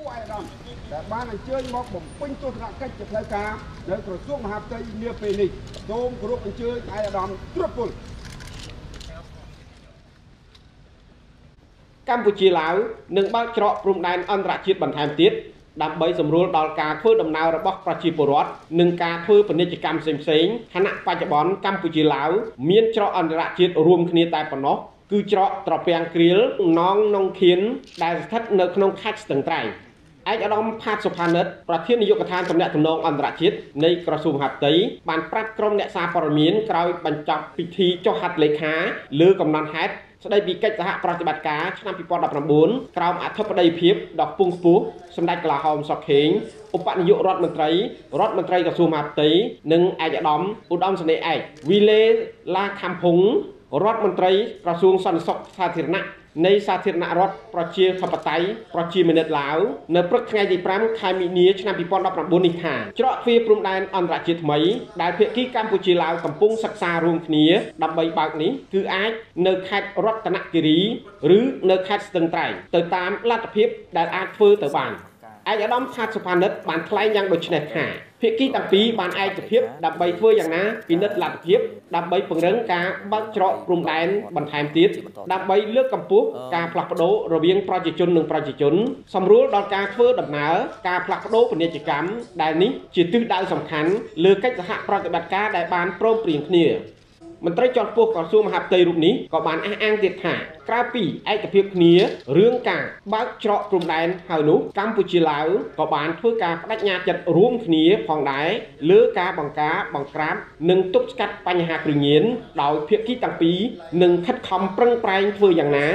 ពួកឯកឧត្តមដែលបានអញ្ជើញមកបំពេញទស្សនកិច្ចជាផ្លូវការនៅក្រសួងមហាផ្ទៃនាពេលនេះសូមគោរពអញ្ជើញឯកឧត្តមត្រួតពលកម្ពុជាឡាវនឹងបើកច្រកព្រំដែនអន្តរជាតិបន្ថែមទៀតដើម្បីសម្រួលដល់ការធ្វើដំណើររបស់ប្រជាពលរដ្ឋនិងការធ្វើពាណិជ្ជកម្មផ្សេងៗខណៈបច្ចុប្បន្នកម្ពុជាឡាវមានច្រកអន្តរជាតិរួមគ្នាតែប៉ុណ្ណោះគឺច្រកត្រពាំងគ្រៀលណងនងខៀនដែលស្ថិតនៅក្នុងខេត្តស្ទឹងត្រែង ឯកឧត្តមផាតសុផានិតប្រធាននាយកដ្ឋានទំនាក់ទំនងអន្តរជាតិនៃក្រសួងមហាផ្ទៃបានប្រាប់ក្រុមអ្នកសារព័ត៌មានក្រោយបញ្ចប់ពិធីចុះហត្ថលេខាលើកំណត់ហេតុស្ដីពីកិច្ចសហប្រតិបត្តិការឆ្នាំ2019ក្រោមអធិបតីភាពដ៏ខ្ពង់ខ្ពស់សម្ដេចកលាហោមសុខខេងឧបនាយករដ្ឋមន្ត្រីរដ្ឋមន្ត្រីក្រសួងមហាផ្ទៃនិងឯកឧត្តមឧត្តមសេនីយ៍ឯកវីលេឡាខាំភុងរដ្ឋមន្ត្រីក្រសួងសន្តិសុខសាធារណៈ នៃសាធារណរដ្ឋប្រជាធិបតេយ្យប្រជាមានិតឡាវនៅព្រឹកថ្ងៃទី5ខែមីនាឆ្នាំ2019នេះថាច្រកទ្វារព្រំដែនអន្តរជាតិថ្មីដែលភាគីកម្ពុជាឡាវកំពុងសិក្សារួមគ្នាដើម្បីបើកនេះគឺអាចនៅខេត្តរតនគិរីឬនៅខេត្តស្ទឹងត្រែងទៅតាមលទ្ធភាពដែលអាចធ្វើទៅបានឯកឧត្តមថាសុផានិតបានថ្លែងយ៉ាងដូចនេះថា ភាគីទាំងពីរបានឯកភាពដើម្បីធ្វើយ៉ាងណាពិនិត្យលទ្ធភាពដើម្បីពង្រឹងការបើកច្រកព្រំដែនបន្ថែមទៀតដើម្បីលើកកម្ពស់ការផ្លាស់ប្ដូររវាងប្រជាជននិងប្រជាជនសម្រួលដល់ការធ្វើដំណើរការផ្លាស់ប្ដូរពាណិជ្ជកម្មដែលនេះជាទិសដៅសំខាន់លើកិច្ចសហប្រតិបត្តិការដែលបានព្រមព្រៀងគ្នា មន្ត្រីជាន់ខ្ពស់ក្រសួងមហាផ្ទៃរូបនេះក៏បានអះអាងទៀតថាក្រៅពីឯកភាពគ្នារឿងការបើកច្រកព្រំដែនហើយនោះកម្ពុជាឡាវក៏បានធ្វើការបដិញ្ញាចិត្តរួមគ្នាផងដែរលើការបង្ការបង្ក្រាបនិងទប់ស្កាត់បញ្ហាគ្រឿងញៀនដោយភាគីទាំងពីរនឹងខិតខំប្រឹងប្រែងធ្វើយ៉ាងណា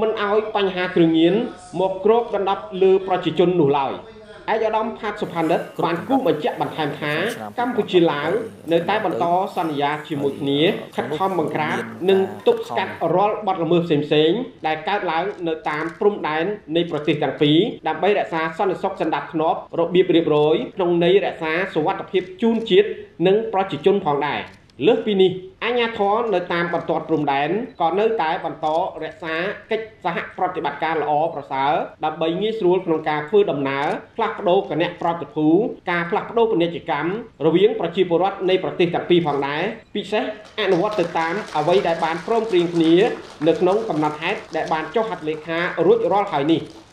មិនឲ្យបញ្ហាគ្រឿងញៀនមកគ្របដណ្ដប់លើប្រជាជននោះឡើយ។ ឯកឧត្តមផាតសុផានិតបានគូសបញ្ជាក់បន្ថែមថាកម្ពុជាឡាវនៅតែបន្តសន្យាជាមួយគ្នាខិតខំបង្ក្រាបនិងទប់ស្កាត់រាល់បទល្មើសផ្សេងៗដែលកើតឡើងនៅតាមព្រំដែននៃប្រទេសទាំងពីរដើម្បីរក្សាសន្តិសុខសណ្ដាប់ធ្នាប់របៀបរៀបរយក្នុងន័យរក្សាសុវត្ថិភាពជូនជាតិនិងប្រជាជនផងដែរ។ លើសពីនេះអញ្ញាធរនៅតាមបន្ទាត់ព្រំដែនក៏នៅតែបន្តរក្សាកិច្ចសហប្រតិបត្តិការល្អប្រសើរដើម្បីងាយស្រួលក្នុងការធ្វើដំណើរផ្លាស់ប្ដូរគណៈប្រតិភូការផ្លាស់ប្ដូរពាណិជ្ជកម្មរវាងប្រជាពលរដ្ឋនៃប្រទេសទាំងពីរផងដែរពិសេសអនុវត្តទៅតាមអ្វីដែលបានព្រមព្រៀងគ្នា នៅក្នុងកំណត់ហេតុដែលបានចុះហត្ថលេខារួចរាល់ហើយនេះ។